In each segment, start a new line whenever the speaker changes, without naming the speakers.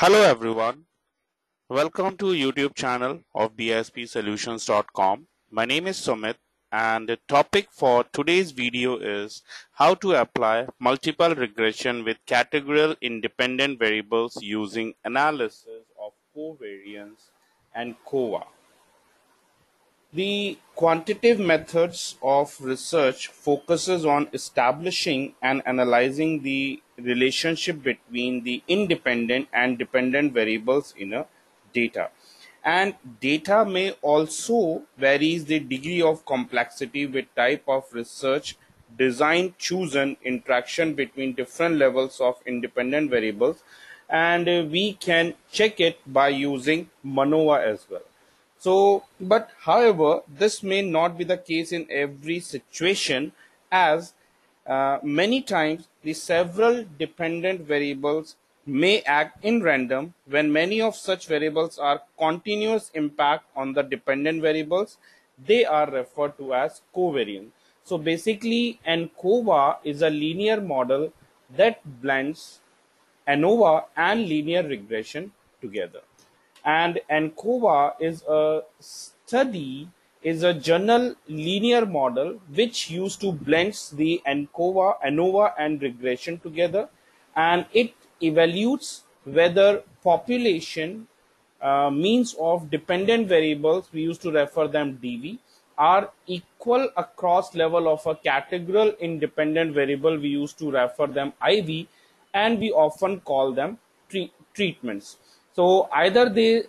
Hello everyone. Welcome to YouTube channel of bispsolutions.com. My name is Sumit and the topic for today's video is how to apply multiple regression with categorical independent variables using analysis of covariance and COVA. The quantitative methods of research focuses on establishing and analyzing the relationship between the independent and dependent variables in a data. And data may also varies the degree of complexity with type of research design chosen interaction between different levels of independent variables and we can check it by using MANOVA as well. So, but however, this may not be the case in every situation as uh, many times the several dependent variables may act in random when many of such variables are continuous impact on the dependent variables they are referred to as covariance so basically ANCOVA is a linear model that blends ANOVA and linear regression together and ANCOVA is a study is a general linear model which used to blends the ANCOVA, ANOVA and regression together. And it evaluates whether population uh, means of dependent variables we used to refer them DV are equal across level of a categorical independent variable we used to refer them IV and we often call them treatments so either they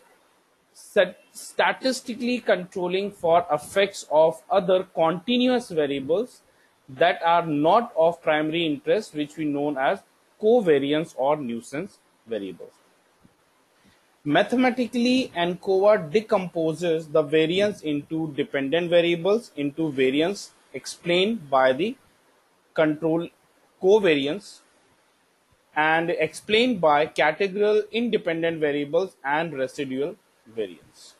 statistically controlling for effects of other continuous variables that are not of primary interest which we known as covariance or nuisance variables. Mathematically, ANCOVA decomposes the variance into dependent variables into variance explained by the control covariance and explained by categorical independent variables and residual variance.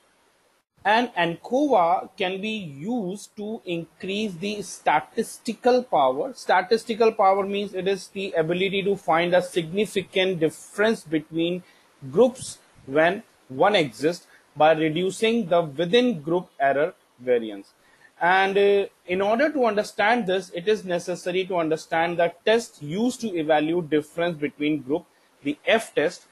And ANCOVA can be used to increase the statistical power. Statistical power means it is the ability to find a significant difference between groups when one exists by reducing the within group error variance. And uh, in order to understand this, it is necessary to understand the test used to evaluate difference between group, the F test.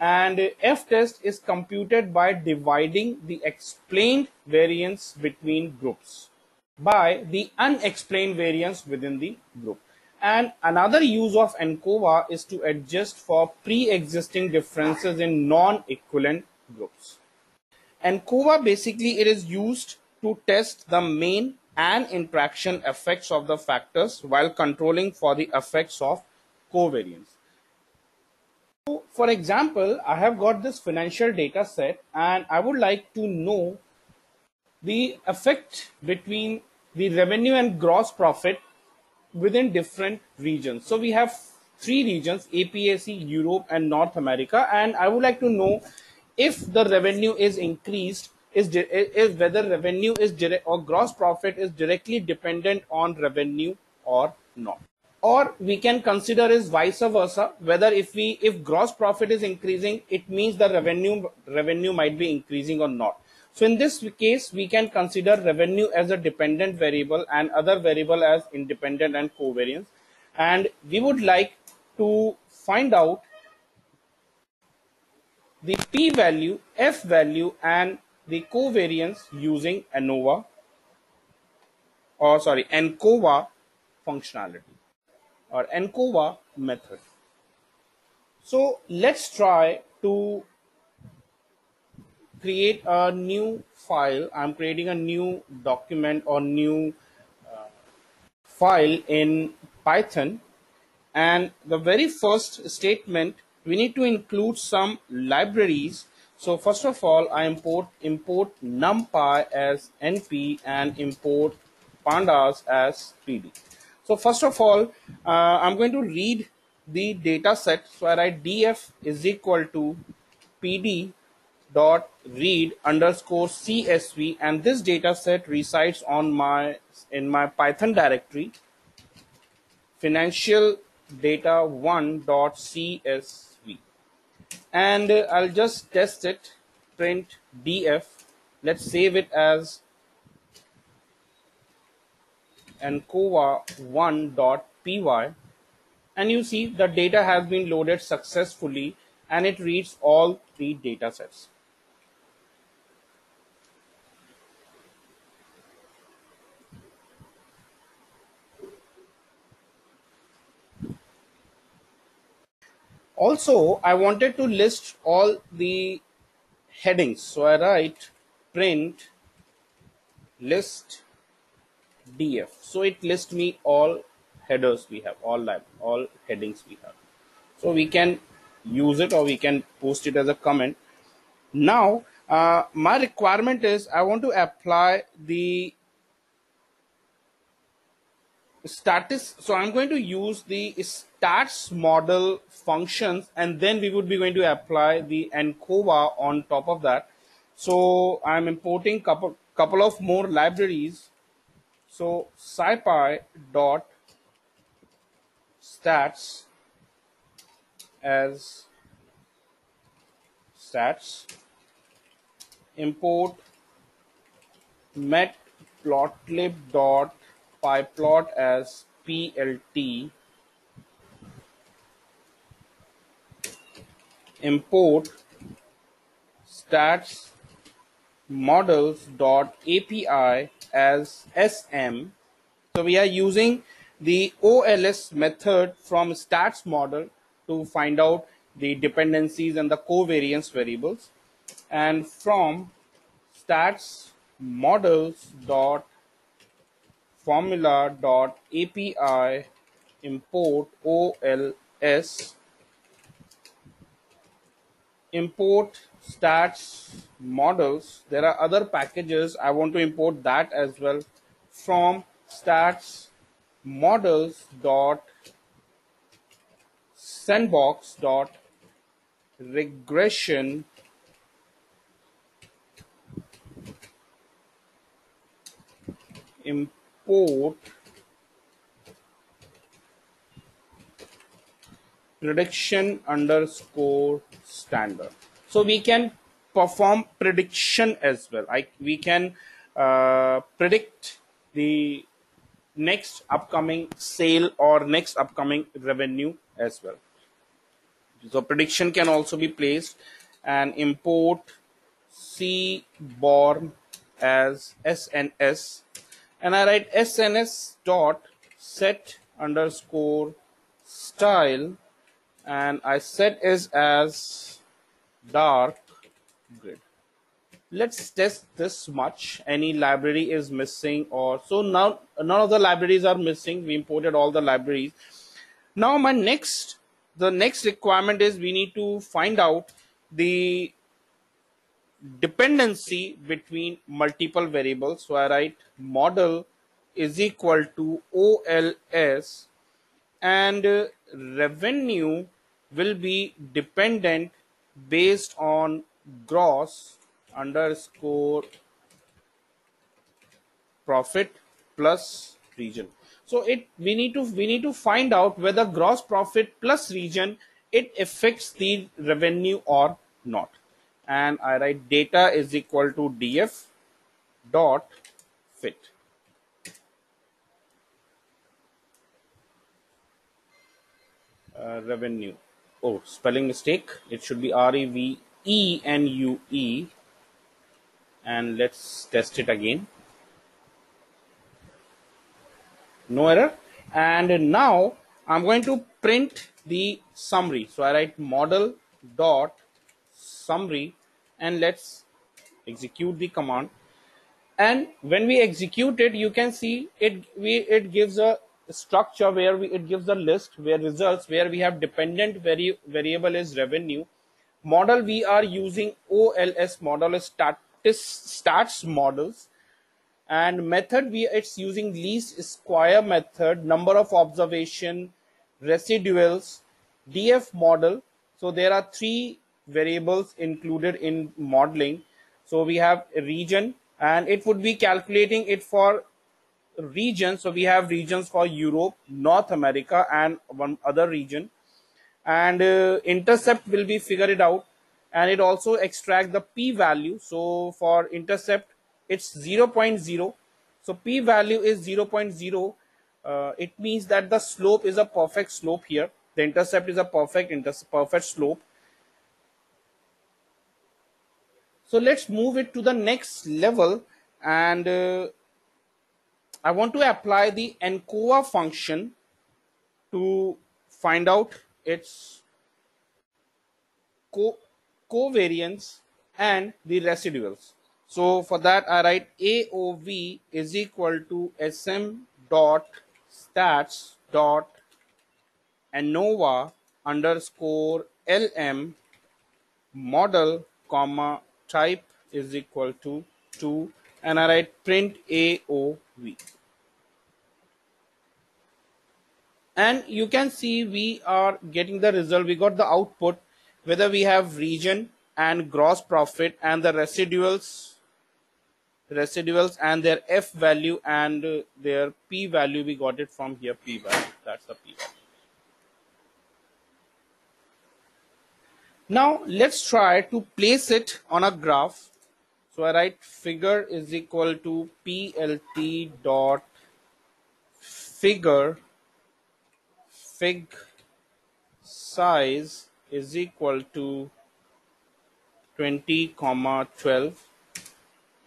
And uh, F test is computed by dividing the explained variance between groups by the unexplained variance within the group. And another use of ANCOVA is to adjust for pre-existing differences in non-equivalent groups. ANCOVA basically it is used to test the main and interaction effects of the factors while controlling for the effects of covariance. So, for example, I have got this financial data set and I would like to know the effect between the revenue and gross profit within different regions. So we have three regions, APAC, Europe and North America. And I would like to know if the revenue is increased is, is whether revenue is direct or gross profit is directly dependent on revenue or not. Or we can consider is vice versa whether if we if gross profit is increasing it means the revenue revenue might be increasing or not. So in this case we can consider revenue as a dependent variable and other variable as independent and covariance. And we would like to find out the p value f value and the covariance using ANOVA or sorry ANCOVA functionality or ANCOVA method. So let's try to create a new file. I'm creating a new document or new uh, file in Python and the very first statement we need to include some libraries so first of all, I import import numpy as np and import pandas as pd. So first of all, uh, I'm going to read the data set. So I write df is equal to pd dot read underscore csv and this data set resides on my in my python directory financial data one dot csv and I'll just test it. Print df let's save it as ancova1.py and you see the data has been loaded successfully and it reads all three data Also, I wanted to list all the headings. So I write print list df. So it lists me all headers we have, all lab, all headings we have. So we can use it or we can post it as a comment. Now, uh, my requirement is I want to apply the status. So i'm going to use the stats model functions and then we would be going to apply the ancova on top of that. So i'm importing couple couple of more libraries. So scipy dot stats as stats. Import matplotlib dot pyplot as plt import stats models dot api as sm so we are using the ols method from stats model to find out the dependencies and the covariance variables. And from stats models dot formula.api import OLS import stats models. There are other packages. I want to import that as well. From stats models dot sandbox dot regression import port prediction underscore standard. So we can perform prediction as well. I, we can uh, predict the next upcoming sale or next upcoming revenue as well. So prediction can also be placed and import C seaborn as SNS and I write SNS dot set underscore style and I set is as dark grid. Let's test this much. Any library is missing or so now none of the libraries are missing. We imported all the libraries. Now my next the next requirement is we need to find out the dependency between multiple variables. So I write model is equal to OLS and uh, revenue will be dependent based on gross underscore profit plus region. So it we need to we need to find out whether gross profit plus region it affects the revenue or not and I write data is equal to df dot fit. Uh, revenue. Oh, spelling mistake. It should be R E V E N U E. And let's test it again. No error. And now I'm going to print the summary. So I write model dot summary and let's execute the command. And when we execute it you can see it we it gives a structure where we, it gives a list where results where we have dependent vari variable is revenue. Model we are using ols model status stats models. And method we it's using least square method number of observation residuals df model. So there are three variables included in modeling. So we have a region and it would be calculating it for region. So we have regions for Europe, North America and one other region. and uh, intercept will be figured out and it also extract the p value so for intercept it's 0.0 so p value is 0.0 uh, it means that the slope is a perfect slope here the intercept is a perfect perfect slope so let's move it to the next level and uh, I want to apply the ANCOVA function to find out its co covariance and the residuals. So for that I write AOV is equal to SM dot stats dot ANOVA underscore LM model comma type is equal to 2 and I write print AOV. And you can see we are getting the result. We got the output whether we have region and gross profit and the residuals residuals and their f value and uh, their p value we got it from here p value that's the p value now let's try to place it on a graph. So I write figure is equal to PLT dot figure fig size is equal to 20 comma 12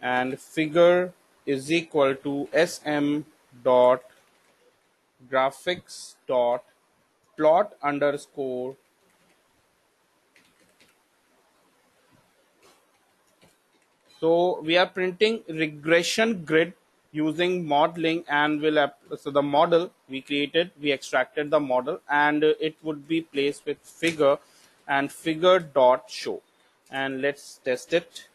and figure is equal to sm dot graphics dot plot underscore So we are printing regression grid using modeling and will so the model we created we extracted the model and it would be placed with figure and figure dot show. And let's test it.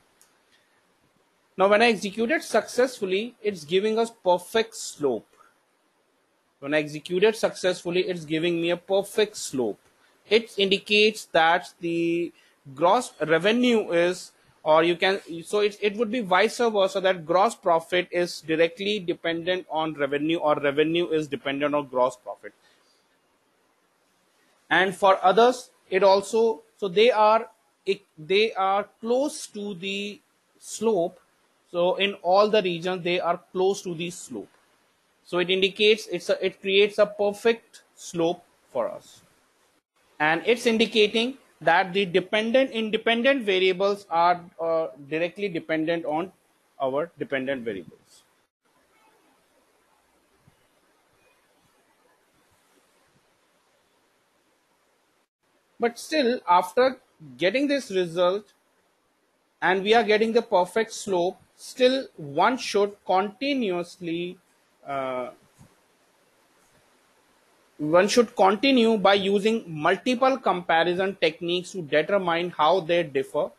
Now when I execute it successfully it's giving us perfect slope. When I execute it successfully it's giving me a perfect slope. It indicates that the gross revenue is or you can so it, it would be vice versa that gross profit is directly dependent on revenue or revenue is dependent on gross profit. And for others it also so they are they are close to the slope. So in all the regions they are close to the slope. So it indicates it's a, it creates a perfect slope for us. And it's indicating that the dependent independent variables are uh, directly dependent on our dependent variables. But still, after getting this result, and we are getting the perfect slope, still one should continuously uh, one should continue by using multiple comparison techniques to determine how they differ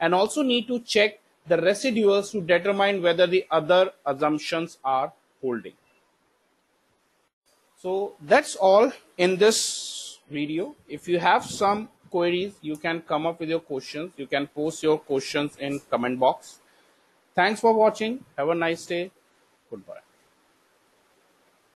and also need to check the residuals to determine whether the other assumptions are holding. So that's all in this video. If you have some queries, you can come up with your questions. You can post your questions in comment box. Thanks for watching. Have a nice day. Goodbye.